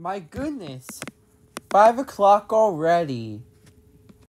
My goodness. Five o'clock already.